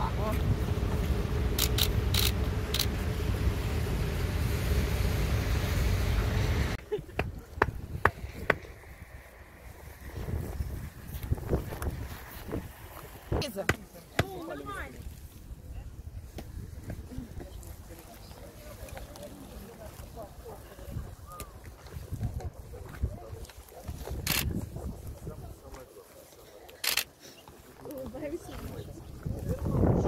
собаку. Ну, нормально. Ой, боюсь, я Yeah.